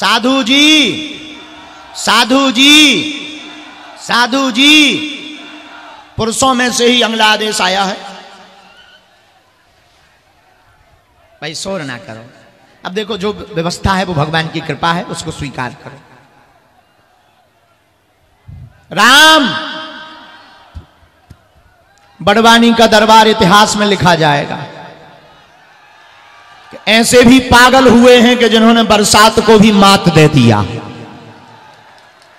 साधु जी साधु जी साधु जी, पुरुषों में से ही अगला आदेश आया है। भाई, शोर ना करो। अब देखो, जो व्यवस्था है वो भगवान की कृपा है, उसको स्वीकार करो। राम! बड़वानी का दरबार इतिहास में लिखा जाएगा। ऐसे भी पागल हुए हैं कि जिन्होंने बरसात को भी मात दे दिया।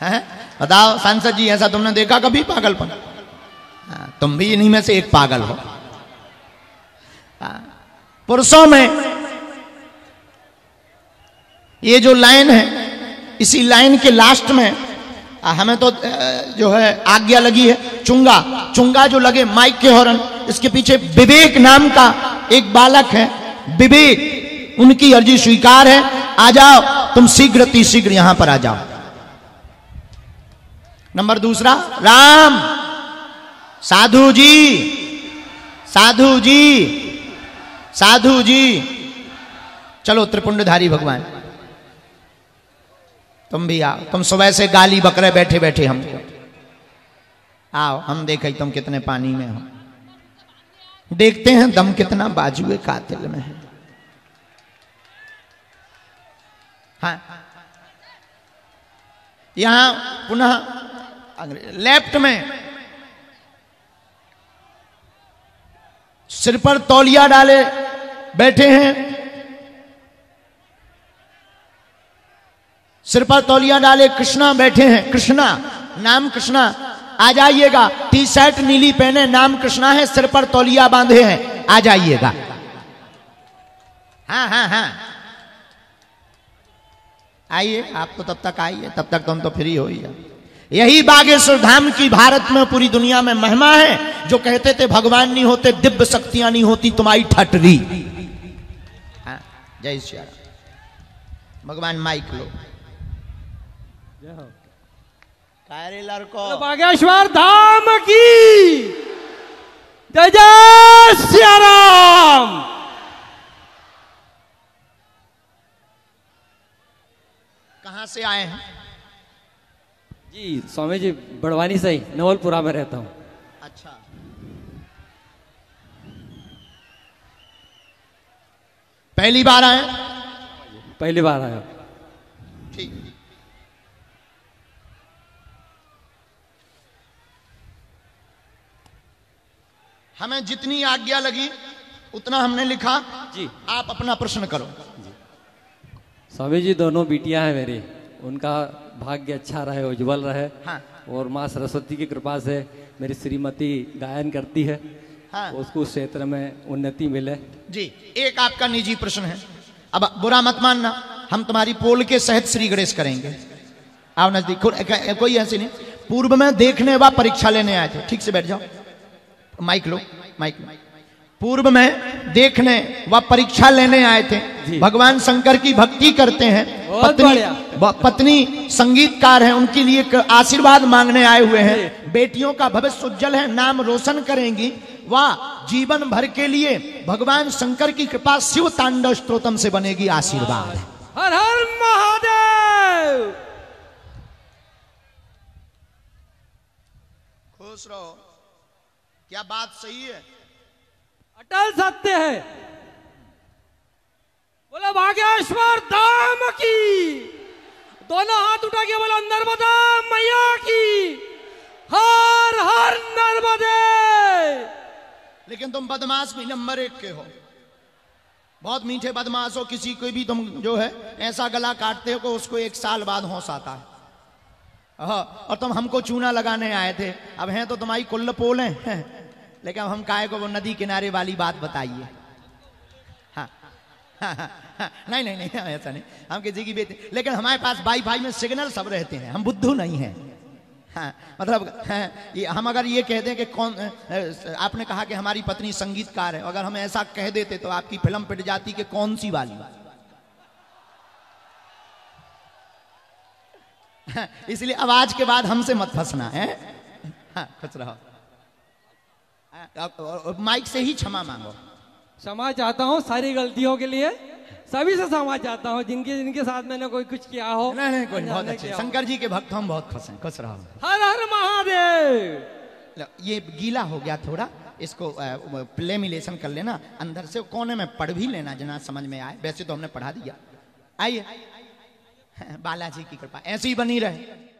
है? बताओ सांसद जी ऐसा तुमने देखा कभी पागलपन? हाँ, तुम भी इन्हीं में से एक पागल हो। हाँ, पुरुषों में ये जो लाइन है इसी लाइन के लास्ट में हमें तो जो है आज्ञा लगी है चुंगा। चुंगा जो लगे माइक के हॉर्न इसके पीछे विवेक नाम का एक बालक है विवेक उनकी अर्जी स्वीकार है। आ जाओ, तुम शीघ्र शीघ्र यहाँ पर आ जाओ। नंबर दूसरा, राम। साधु जी साधु जी साधु जी। चलो, त्रिपुंडधारी भगवान। तुम भी आओ, तुम सुबह से गाली बकरे बैठे बैठे हम। आओ, हम देखे तुम कितने पानी में हो। देखते हैं दम कितना बाजुए कातिल में है। हाँ। यहाँ पुनः लेफ़्ट में सिर पर तौलिया डाले बैठे हैं। सिर पर तौलिया डाले कृष्णा बैठे हैं। कृष्णा, नाम कृष्णा। आ जाइएगा। टी शर्ट नीली पहने नाम कृष्णा है सिर पर तौलिया बांधे हैं। आ जाइएगा। हाँ हाँ हाँ। आइए आप तो तब तक आइए तब तक तुम तो फ्री हो ही यही बागेश्वर धाम की भारत में पूरी दुनिया में महिमा है जो कहते थे भगवान नहीं होते दिव्य शक्तियाँ नहीं होती तुम्हारी ठटरी हाँ, जय श्री भगवान माइक लो। लड़को। बागेश्वर धाम की। जय जय सिया राम कहाँ से आए हैं? जी स्वामी जी बड़वानी से ही नवलपुरा में रहता हूँ। अच्छा। पहली बार आए? पहली बार आया। ठीक। हमें जितनी आज्ञा लगी उतना हमने लिखा। जी। आप अपना प्रश्न करो। स्वामी जी दोनों बिटियाँ हैं मेरी। उनका भाग्य अच्छा रहे उज्जवल रहे। हाँ। और माँ सरस्वती की कृपा से मेरी श्रीमती गायन करती है। हाँ। उसको उस क्षेत्र में उन्नति मिले। जी एक आपका निजी प्रश्न है। अब बुरा मत मानना। हम तुम्हारी पोल के सहित श्री गणेश करेंगे। आओ नज़दीक। कोई ऐसी नहीं। पूर्व में देखने व परीक्षा लेने आए थे। ठीक से बैठ जाओ। माइक लो माइक। लो पूर्व में देखने व परीक्षा लेने आए थे। भगवान शंकर की भक्ति करते हैं। पत्नी पत्नी संगीतकार हैं उनके लिए आशीर्वाद मांगने आए हुए हैं। बेटियों का भविष्य उज्जवल है नाम रोशन करेंगी। वह जीवन भर के लिए भगवान शंकर की कृपा शिव तांडव स्त्रोतम से बनेगी आशीर्वाद। हर हर महादेव। खुश रहो। क्या बात सही है? अटल सत्य है। बोला भाग्यश्वर धाम की। दोनों हाथ उठा के बोला नर्मदा मैया की। हर हर नर्मदे। लेकिन तुम बदमाश भी नंबर एक के हो। बहुत मीठे बदमाश हो किसी को भी तुम जो है ऐसा गला काटते हो कि उसको एक साल बाद होश आता है। हाँ, और तुम हमको चूना लगाने आए थे। अब हैं तो तुम्हारी कुल्ल पोल हैं लेकिन हम काय को वो नदी किनारे वाली बात बताइए? हाँ, हाँ, हाँ, हाँ, नहीं नहीं नहीं ऐसा नहीं। हम किसी की बेटी लेकिन हमारे पास वाई फाई में सिग्नल सब रहते हैं हम बुद्धू नहीं हैं। हाँ, मतलब हाँ, हम अगर ये कह दें कि कौन आपने कहा कि हमारी पत्नी संगीतकार है अगर हम ऐसा कह देते तो आपकी फ़िल्म पिट जाती कि कौन सी वाली? हाँ, इसलिए आवाज़ के बाद हमसे मत फंसना है? हाँ, खुश रहो। माइक से ही क्षमा मांगो। क्षमा चाहता हूँ सारी गलतियों के लिए। सभी से क्षमा चाहता हूँ जिनके जिनके साथ मैंने कोई कुछ किया हो नहीं नहीं कोई बहुत अच्छे। शंकर जी के भक्त हम बहुत खुश हैं खुश रहो। हर हर महादेव! ये गीला हो गया थोड़ा इसको प्लेमिलेशन कर लेना अंदर से कोने में पढ़ भी लेना जना समझ में आए। वैसे तो हमने पढ़ा दिया। आइए। बालाजी की कृपा ऐसी बनी रहे।